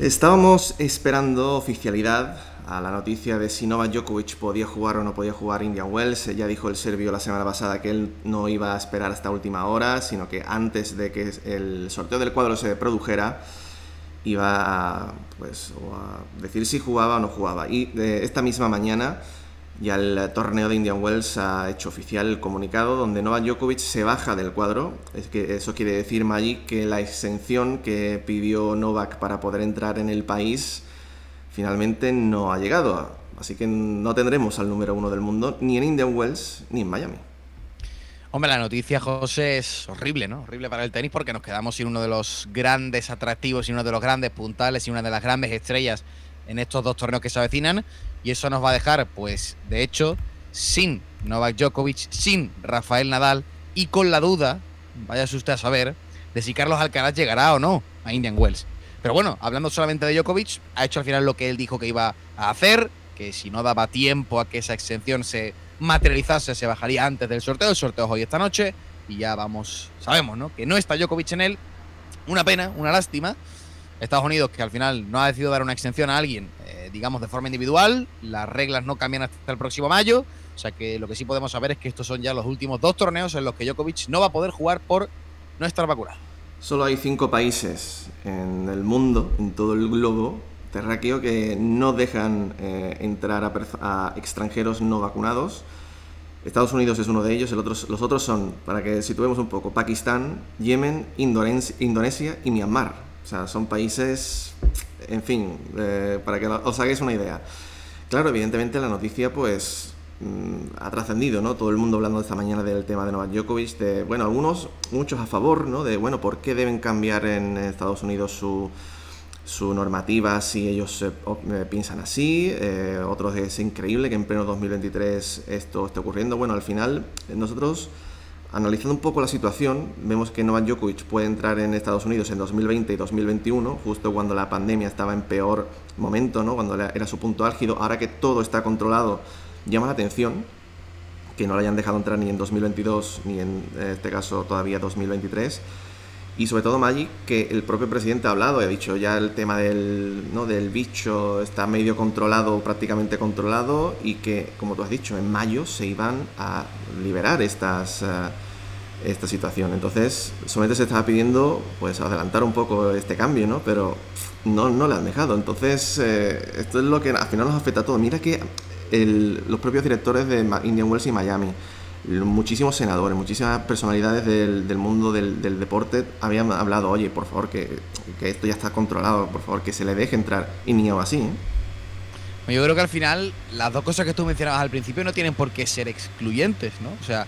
Estábamos esperando oficialidad a la noticia de si Novak Djokovic podía jugar o no podía jugar Indian Wells. Ya dijo el serbio la semana pasada que él no iba a esperar hasta última hora, sino que antes de que el sorteo del cuadro se produjera, iba a, pues, a decir si jugaba o no jugaba. Y de esta misma mañana ya el torneo de Indian Wells ha hecho oficial el comunicado donde Novak Djokovic se baja del cuadro. Es que eso quiere decir, Magic, que la exención que pidió Novak para poder entrar en el país finalmente no ha llegado. Así que no tendremos al número uno del mundo ni en Indian Wells ni en Miami. Hombre, la noticia, José, es horrible, ¿no? Horrible para el tenis porque nos quedamos sin uno de los grandes atractivos y uno de los grandes puntales y una de las grandes estrellas en estos dos torneos que se avecinan. Y eso nos va a dejar, pues, de hecho, sin Novak Djokovic, sin Rafael Nadal y con la duda, vaya usted a saber, de si Carlos Alcaraz llegará o no a Indian Wells. Pero bueno, hablando solamente de Djokovic, ha hecho al final lo que él dijo que iba a hacer, que si no daba tiempo a que esa exención se materializase, se bajaría antes del sorteo. El sorteo es hoy esta noche y ya vamos, sabemos, ¿no? Que no está Djokovic en él. Una pena, una lástima. Estados Unidos, que al final no ha decidido dar una exención a alguien, eh, digamos, de forma individual. Las reglas no cambian hasta el próximo mayo. O sea que lo que sí podemos saber es que estos son ya los últimos dos torneos en los que Djokovic no va a poder jugar por no estar vacunado. Solo hay cinco países en el mundo, en todo el globo terráqueo, que no dejan eh, entrar a, extranjeros no vacunados. Estados Unidos es uno de ellos, los otros son, para que situemos un poco, Pakistán, Yemen, Indonesia y Myanmar. O sea, son países, en fin, eh, para que os hagáis una idea. Claro, evidentemente la noticia pues Mm, ha trascendido, ¿no? Todo el mundo hablando esta mañana del tema de Novak Djokovic, de, bueno, algunos, muchos a favor, ¿no? De, bueno, ¿por qué deben cambiar en Estados Unidos su, su normativa si ellos eh, piensan así? Eh, otros es increíble que en pleno 2023 esto esté ocurriendo. Bueno, al final, nosotros, analizando un poco la situación, vemos que Novak Djokovic puede entrar en Estados Unidos en 2020 y 2021, justo cuando la pandemia estaba en peor momento, ¿no? Cuando era su punto álgido, ahora que todo está controlado llama la atención que no la hayan dejado entrar ni en 2022 ni en este caso todavía 2023 y sobre todo Magic que el propio presidente ha hablado y ha dicho ya el tema del, ¿no? del bicho está medio controlado prácticamente controlado y que como tú has dicho en mayo se iban a liberar estas eh, esta situación. Entonces solamente se estaba pidiendo pues adelantar un poco este cambio no pero no, no le han dejado. Entonces eh, esto es lo que al final nos afecta a todos. Mira que los propios directores de Indian Wells y Miami, muchísimos senadores, muchísimas personalidades del, mundo del, deporte habían hablado, oye, por favor, que, esto ya está controlado, por favor, que se le deje entrar. Y ni así. ¿eh? Yo creo que al final las dos cosas que tú mencionabas al principio no tienen por qué ser excluyentes, ¿no? O sea,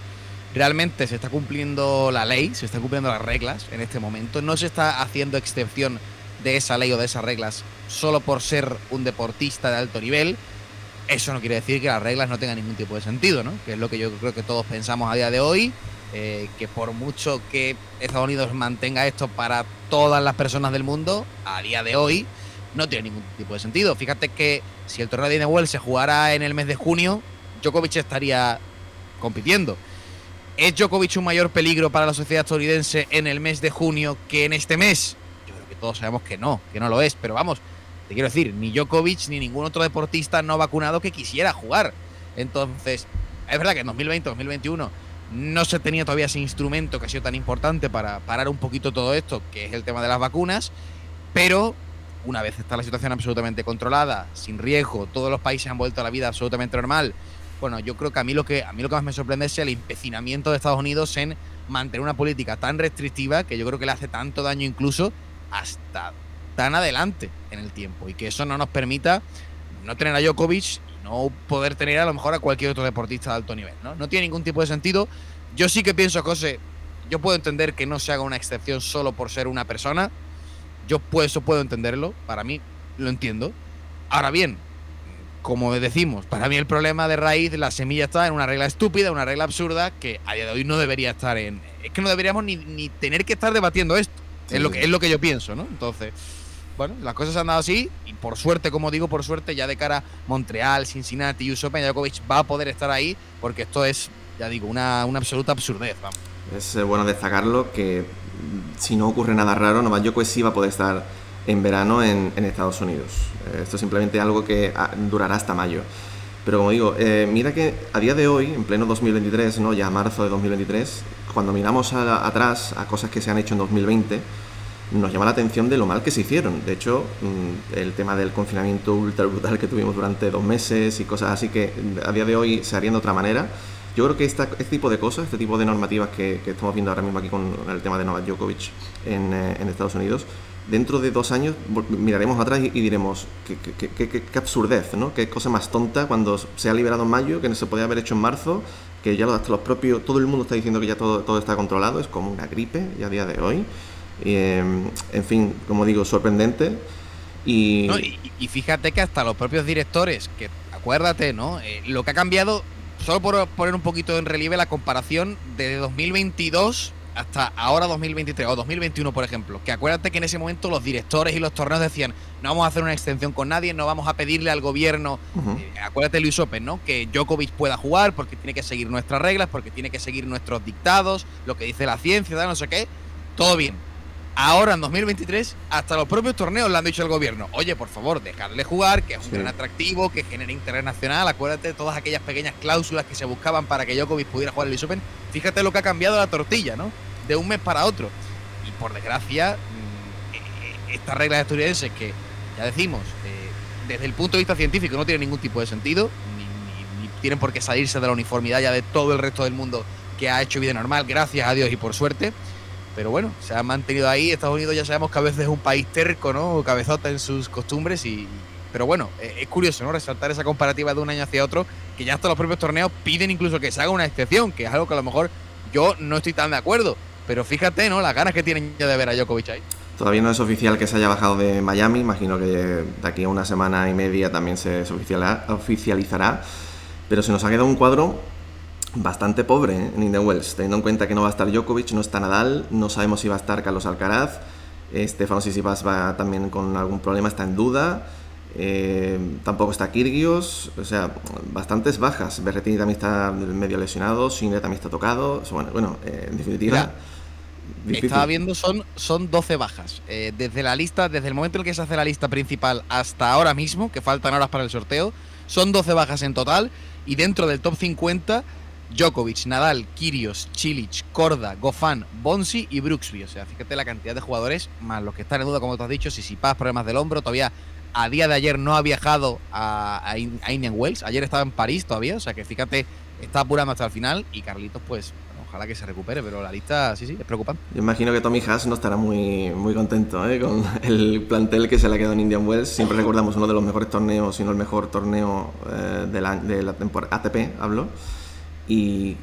realmente se está cumpliendo la ley, se están cumpliendo las reglas en este momento, no se está haciendo excepción de esa ley o de esas reglas solo por ser un deportista de alto nivel, eso no quiere decir que las reglas no tengan ningún tipo de sentido, ¿no? Que es lo que yo creo que todos pensamos a día de hoy, eh, que por mucho que Estados Unidos mantenga esto para todas las personas del mundo, a día de hoy no tiene ningún tipo de sentido. Fíjate que si el torneo de Inewell se jugara en el mes de junio, Djokovic estaría compitiendo. ¿Es Djokovic un mayor peligro para la sociedad estadounidense en el mes de junio que en este mes? Yo creo que todos sabemos que no, que no lo es, pero vamos, te quiero decir, ni Djokovic ni ningún otro deportista no vacunado que quisiera jugar. Entonces, es verdad que en 2020, 2021 no se tenía todavía ese instrumento que ha sido tan importante para parar un poquito todo esto, que es el tema de las vacunas, pero una vez está la situación absolutamente controlada, sin riesgo, todos los países han vuelto a la vida absolutamente normal. Bueno, yo creo que a mí lo que a mí lo que más me sorprende es el empecinamiento de Estados Unidos en mantener una política tan restrictiva que yo creo que le hace tanto daño incluso hasta tan adelante en el tiempo y que eso no nos permita no tener a Djokovic y no poder tener a lo mejor a cualquier otro deportista de alto nivel. ¿no? no tiene ningún tipo de sentido. Yo sí que pienso, José, yo puedo entender que no se haga una excepción solo por ser una persona. Yo pues, eso puedo entenderlo, para mí lo entiendo. Ahora bien, como decimos, para mí el problema de raíz, la semilla está en una regla estúpida, una regla absurda que a día de hoy no debería estar en... Es que no deberíamos ni, ni tener que estar debatiendo esto. Es, lo que, es lo que yo pienso, ¿no? Entonces, bueno, las cosas han dado así y por suerte, como digo, por suerte, ya de cara a Montreal, Cincinnati, Usopp, Djokovic va a poder estar ahí porque esto es, ya digo, una, absoluta absurdez. Es eh, bueno destacarlo que si no ocurre nada raro, Novak Djokovic sí va a poder estar en verano en, Estados Unidos. Eh, esto es simplemente algo que ah, durará hasta mayo. Pero como digo, eh, mira que a día de hoy, en pleno 2023, ¿no? ya marzo de 2023, cuando miramos atrás a cosas que se han hecho en 2020, nos llama la atención de lo mal que se hicieron. De hecho, mm, el tema del confinamiento ultra brutal que tuvimos durante dos meses y cosas así que a día de hoy se harían de otra manera. Yo creo que este tipo de cosas, este tipo de normativas que, estamos viendo ahora mismo aquí con el tema de Novak Djokovic en, eh, en Estados Unidos, dentro de dos años miraremos atrás y, diremos qué, absurdez, ¿no? Qué cosa más tonta cuando se ha liberado en mayo, que no se podía haber hecho en marzo, que ya hasta los propios, todo el mundo está diciendo que ya todo, todo está controlado, es como una gripe ya a día de hoy. Em, en fin, como digo, sorprendente. Y... y... fíjate que hasta los propios directores, que acuérdate, ¿no? Eh, lo que ha cambiado, solo por poner un poquito en relieve la comparación de 2022 hasta ahora 2023 o 2021, por ejemplo, que acuérdate que en ese momento los directores y los torneos decían, no vamos a hacer una extensión con nadie, no vamos a pedirle al gobierno, eh, acuérdate Luis Open, ¿no? Que Djokovic pueda jugar porque tiene que seguir nuestras reglas, porque tiene que seguir nuestros dictados, lo que dice la ciencia, no sé qué, todo bien. Ahora en 2023, hasta los propios torneos le han dicho al gobierno, oye, por favor, dejarle jugar, que es un gran atractivo, que genera interés nacional. Acuérdate de todas aquellas pequeñas cláusulas que se buscaban para que Djokovic pudiera jugar el US Open. Fíjate lo que ha cambiado la tortilla, ¿no? De un mes para otro. Y por desgracia, mm, estas reglas estadounidenses que, ya decimos, eh, desde el punto de vista científico no tienen ningún tipo de sentido, ni, ni tienen por qué salirse de la uniformidad ya de todo el resto del mundo que ha hecho vida normal, gracias a Dios y por suerte pero bueno, se ha mantenido ahí. Estados Unidos ya sabemos que a veces es un país terco, ¿no? Cabezota en sus costumbres y... Pero bueno, eh, es curioso, ¿no? Resaltar esa comparativa de un año hacia otro, que ya hasta los propios torneos piden incluso que se haga una excepción, que es algo que a lo mejor yo no estoy tan de acuerdo. Pero fíjate, ¿no? Las ganas que tienen ya de ver a Djokovic ahí. Todavía no es oficial que se haya bajado de Miami, imagino que de aquí a una semana y media también se oficializará, pero se nos ha quedado un cuadro bastante pobre ¿eh? en Indian Wells, teniendo en cuenta que no va a estar Djokovic, no está Nadal, no sabemos si va a estar Carlos Alcaraz, Stefano Tsitsipas va también con algún problema, está en duda, eh, tampoco está Kirgios, o sea, bastantes bajas. Berretini también está medio lesionado, Sinner también está tocado, bueno, bueno eh, en definitiva... estaba viendo, son, son 12 bajas. desde la lista, desde el momento en que se hace la lista principal hasta ahora mismo, que faltan horas para el sorteo, son 12 bajas en total. Y dentro del top 50 Djokovic, Nadal, Kirios, Chilich, Korda, Gofan, Bonsi y Brooksby. O sea, fíjate la cantidad de jugadores, más los que están en duda, como tú has dicho, si Paz, problemas del hombro, todavía a día de ayer no ha viajado a, Indian Wells. Ayer estaba en París todavía, o sea que fíjate, está apurando hasta el final y Carlitos, pues ojalá que se recupere, pero la lista sí, sí, es preocupante. Yo imagino que Tommy Haas no estará muy, muy contento ¿eh? con el plantel que se le ha quedado en Indian Wells. Siempre recordamos uno de los mejores torneos, si no el mejor torneo eh, de, la, de la temporada ATP, hablo. Y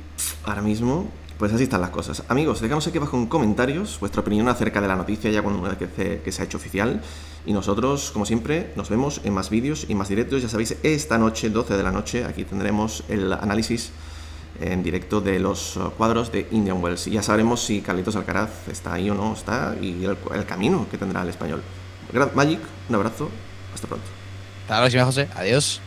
ahora mismo, pues así están las cosas. Amigos, dejamos aquí abajo en comentarios vuestra opinión acerca de la noticia ya cuando que se, que se ha hecho oficial. Y nosotros, como siempre, nos vemos en más vídeos y más directos. Ya sabéis, esta noche, 12 de la noche, aquí tendremos el análisis en directo de los cuadros de Indian Wells. Y ya sabremos si Carlitos Alcaraz está ahí o no está y el, camino que tendrá el español. Grand Magic, un abrazo, hasta pronto. Hasta la próxima, José. Adiós.